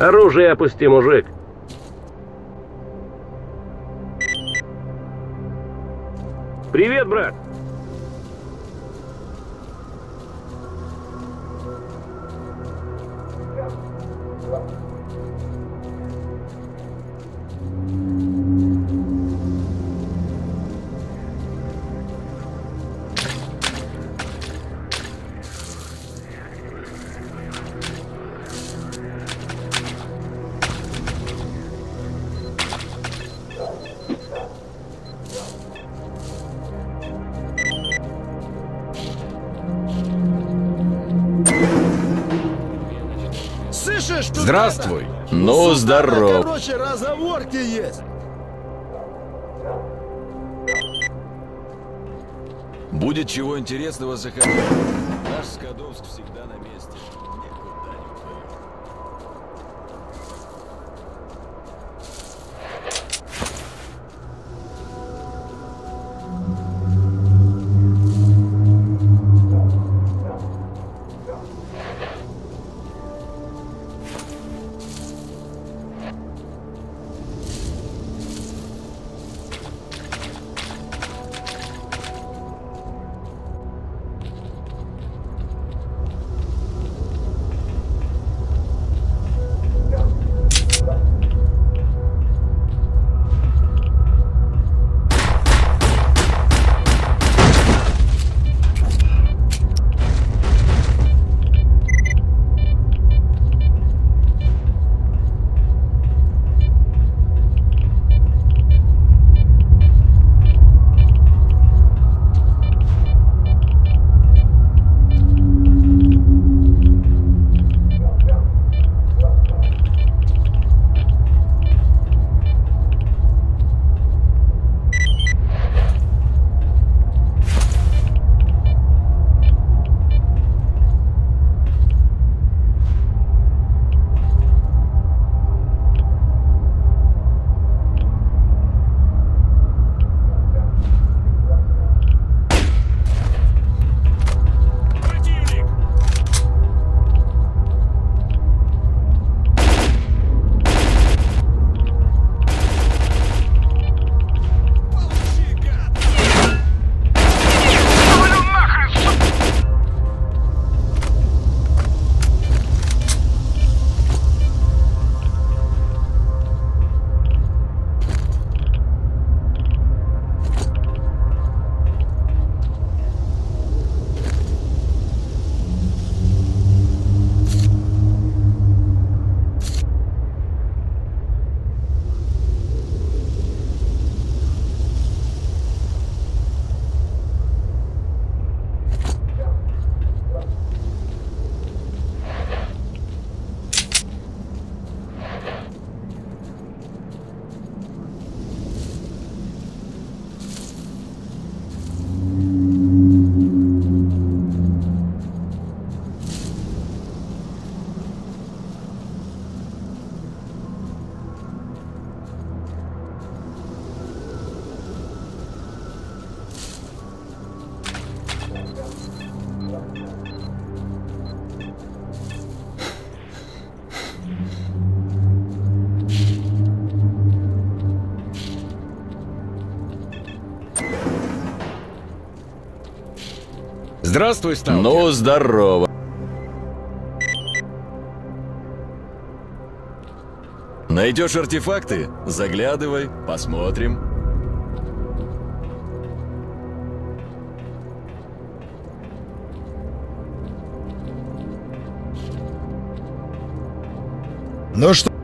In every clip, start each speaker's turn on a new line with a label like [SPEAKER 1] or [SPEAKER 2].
[SPEAKER 1] Оружие опусти, мужик. Привет, брат.
[SPEAKER 2] Здравствуй. Ну, здоров.
[SPEAKER 3] Короче, разговорки есть.
[SPEAKER 2] Будет чего интересного, заходи. Наш Скадовск всегда
[SPEAKER 4] Здравствуй, сталкер.
[SPEAKER 2] Ну, здорово. Найдешь артефакты? Заглядывай, посмотрим.
[SPEAKER 3] Ну что?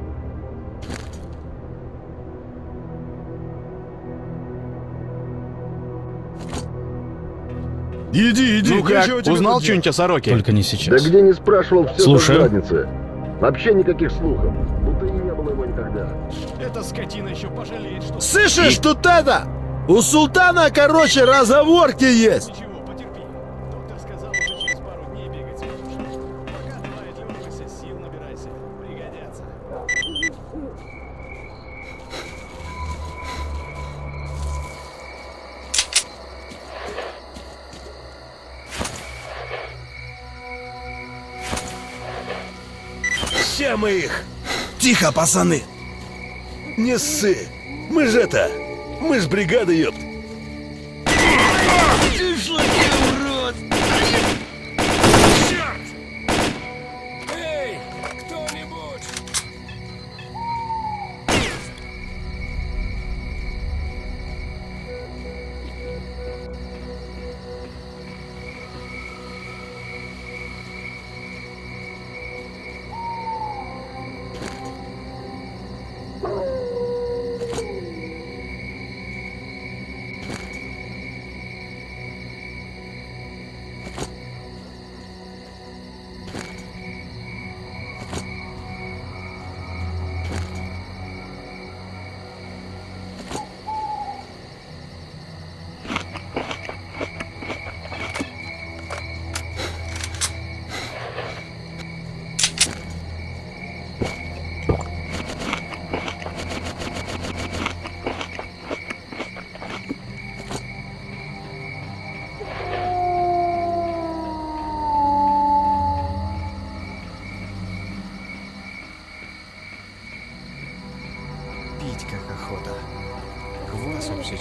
[SPEAKER 3] Иди, иди,
[SPEAKER 4] Ну как, узнал что-нибудь о сороке?
[SPEAKER 5] Только не
[SPEAKER 1] Да
[SPEAKER 5] сейчас.
[SPEAKER 1] где не спрашивал, все
[SPEAKER 5] Слушаю.
[SPEAKER 1] по заднице. Вообще никаких слухов. Будто и не было его никогда.
[SPEAKER 4] Эта скотина еще пожалеет, что...
[SPEAKER 3] Слышишь, тут это? У султана, короче, разговорки есть. Все мы их. Тихо, пацаны! Не ссы! Мы же это... Мы ж бригада, ёпт!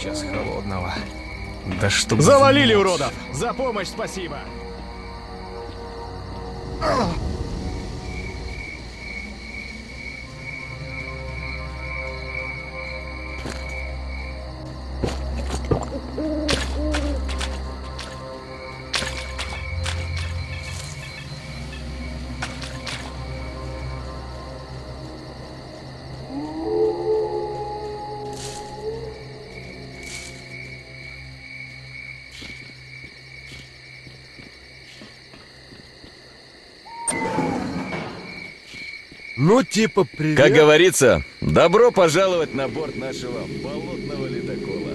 [SPEAKER 5] Сейчас холодного. Да что
[SPEAKER 4] Завалили уродов! За помощь спасибо!
[SPEAKER 3] Ну, типа, привет.
[SPEAKER 2] Как говорится, добро пожаловать на борт нашего болотного ледокола.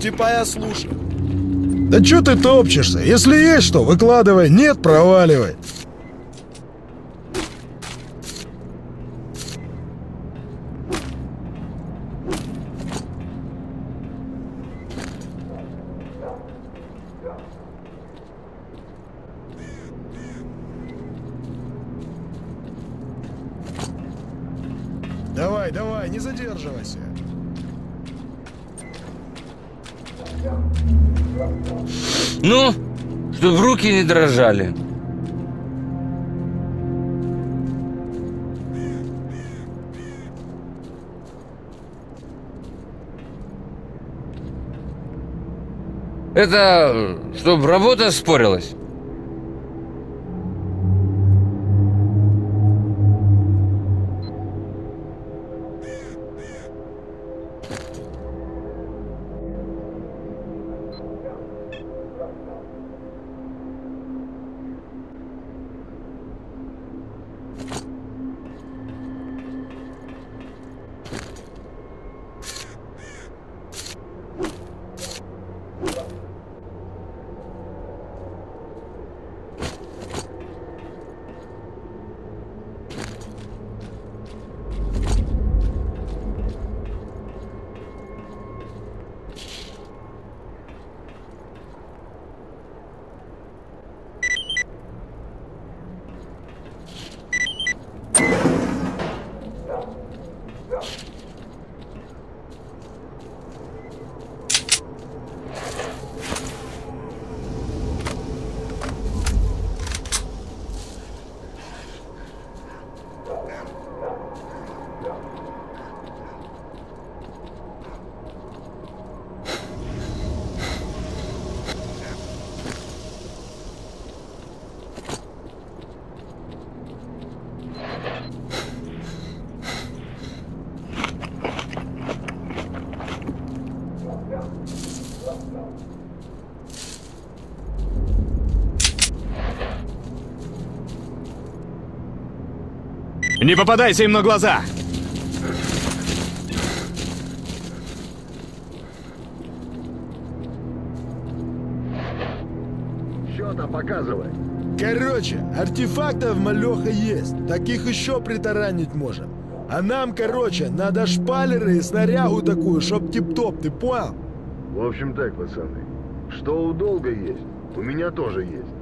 [SPEAKER 3] Типа я слушаю. Да чё ты топчешься? Если есть что, выкладывай. Нет, проваливай. Давай, не задерживайся.
[SPEAKER 6] Ну, чтоб руки не дрожали. Это, чтоб работа спорилась?
[SPEAKER 4] Не попадайся им на глаза!
[SPEAKER 1] Счета показывай.
[SPEAKER 3] Короче, артефактов малеха есть. Таких еще притаранить можем. А нам, короче, надо шпалеры и снарягу такую, чтоб тип-топ, ты понял?
[SPEAKER 1] В общем так, пацаны. Что у долга есть, у меня тоже есть.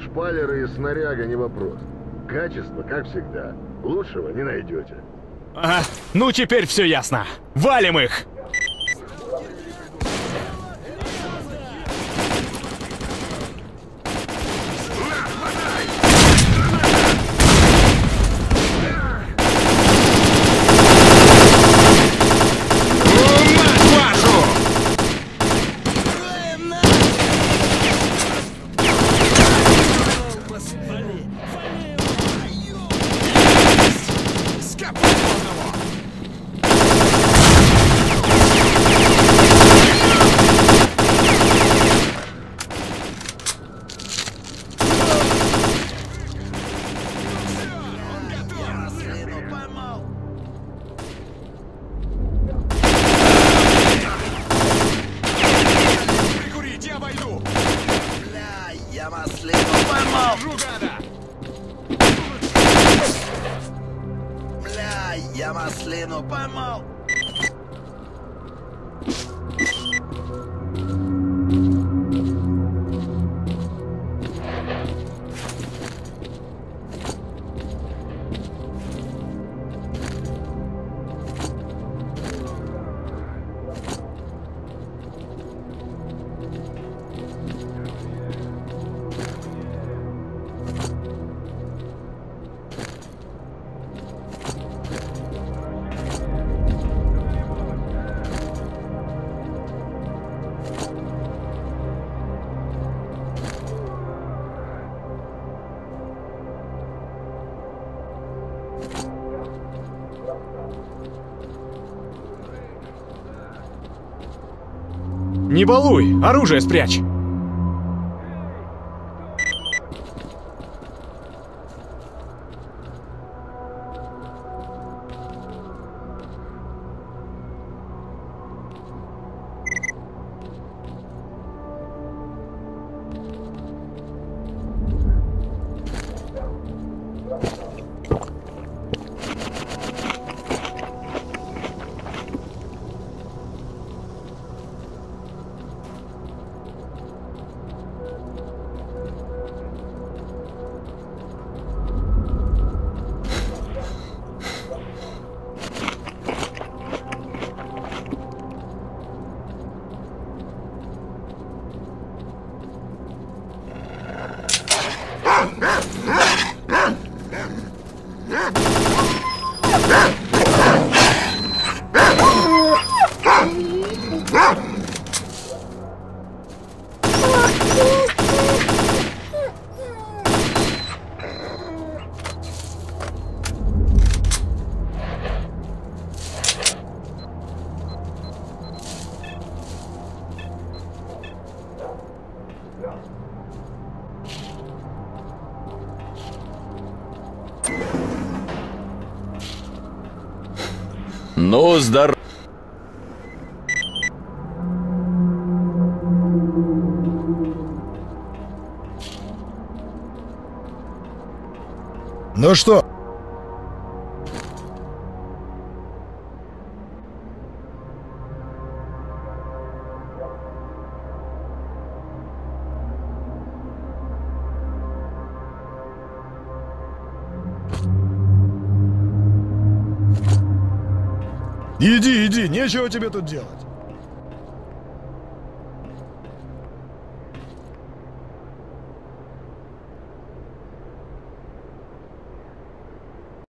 [SPEAKER 1] Шпалеры и снаряга не вопрос. Качество, как всегда. Лучшего не найдете.
[SPEAKER 4] Ага, ну теперь все ясно. Валим их!
[SPEAKER 7] Не балуй, оружие спрячь.
[SPEAKER 2] Ну, здорово.
[SPEAKER 3] Ну что? Иди, иди, нечего тебе тут делать.